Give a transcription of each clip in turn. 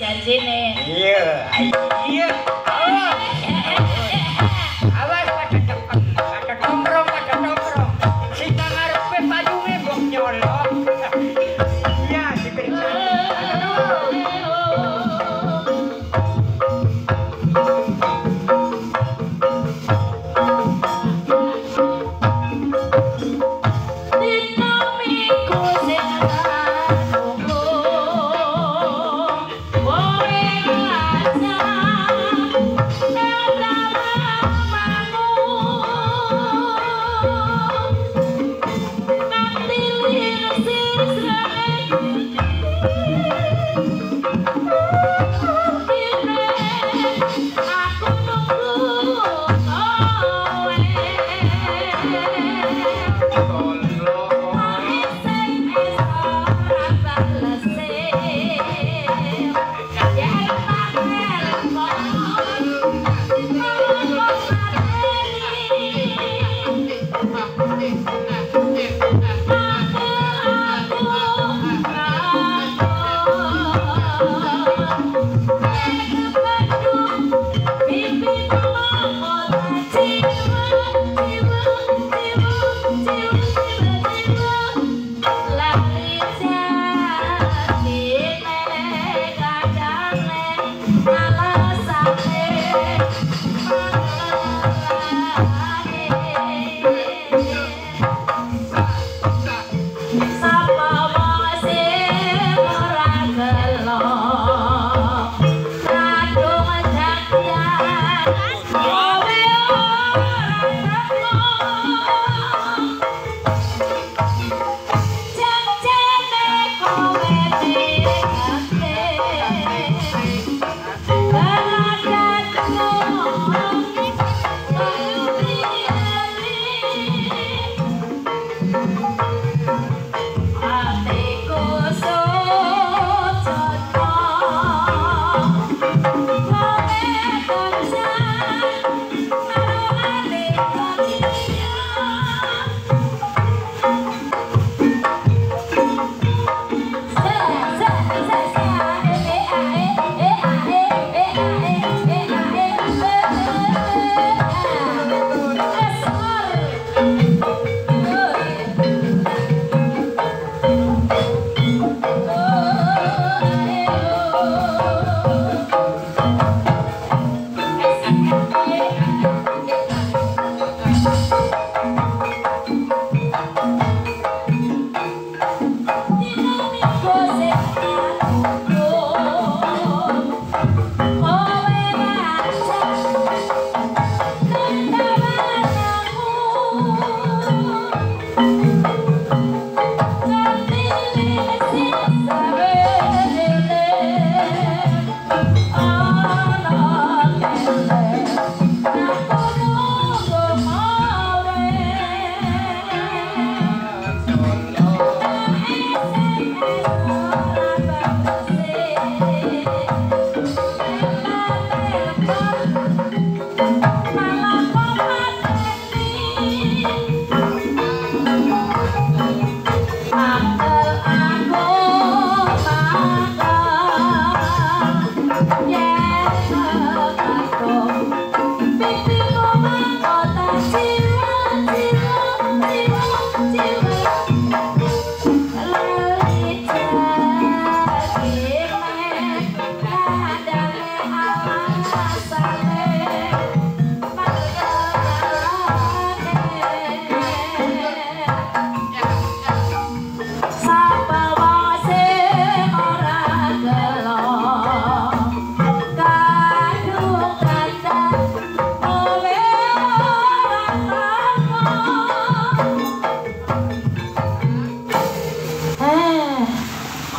前进呢。哎呀。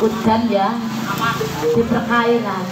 Hujan ya di perairan.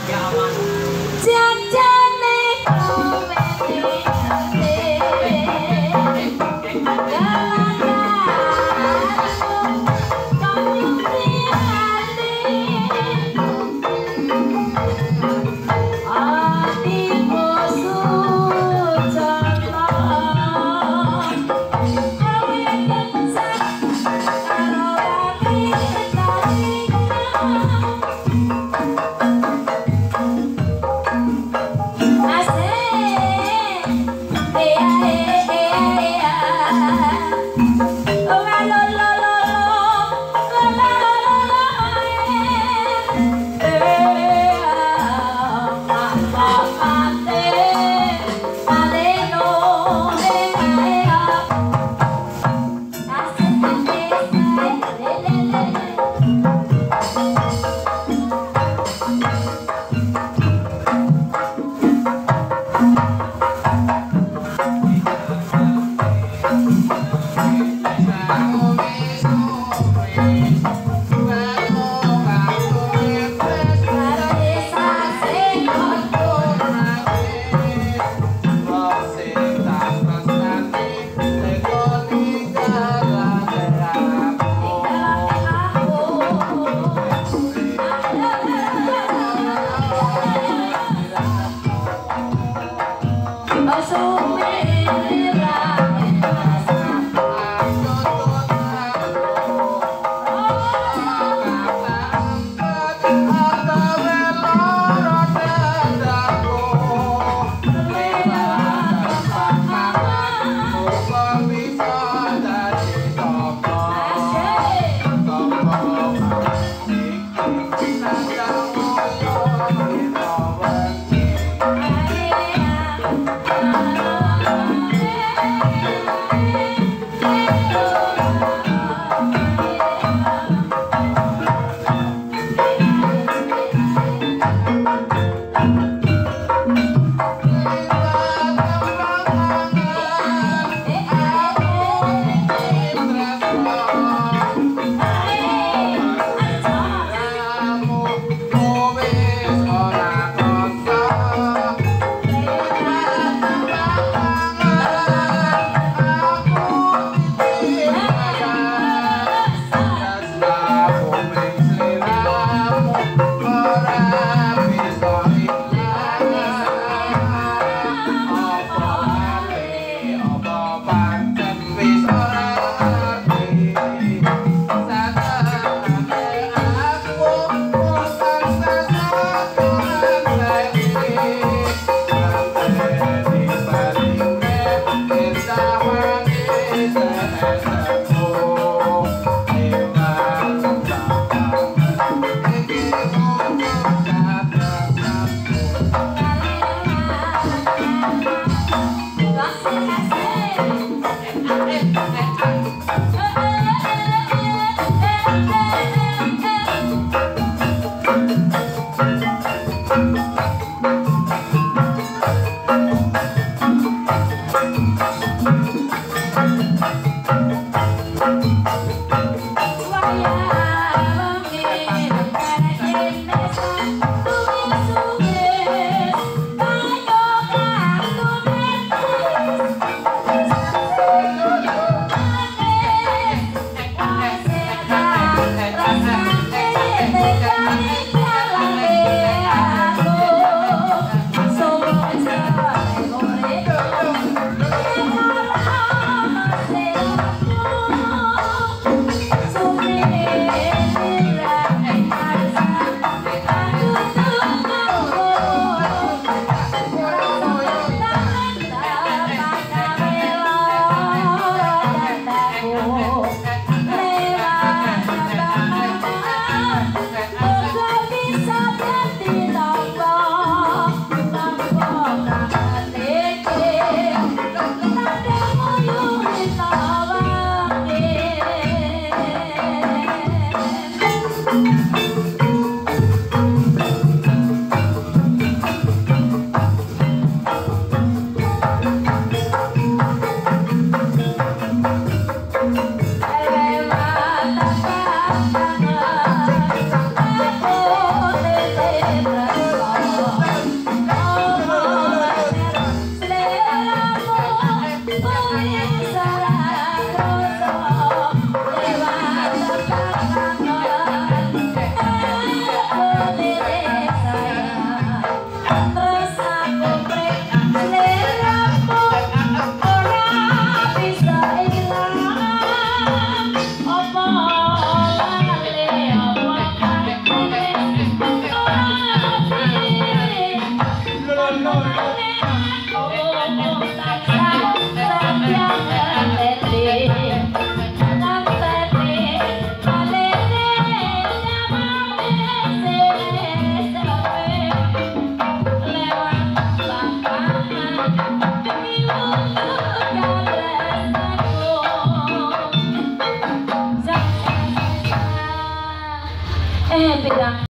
ね。ね